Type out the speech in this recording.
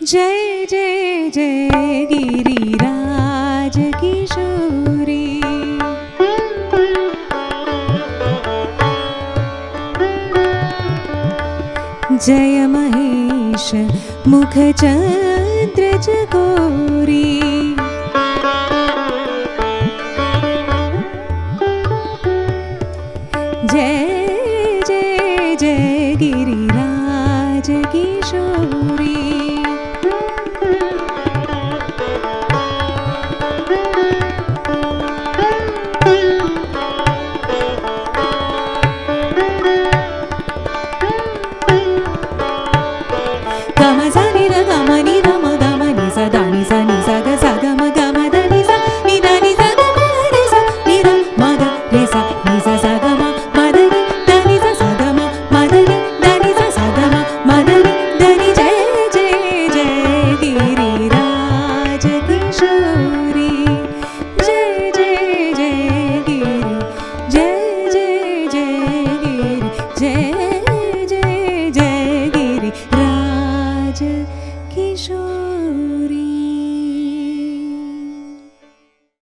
जय जय जय गिरिराज किशोरी। जय महेश मुख चंद्र जगोरी जय जय जय गिरिराज किशोरी। Sư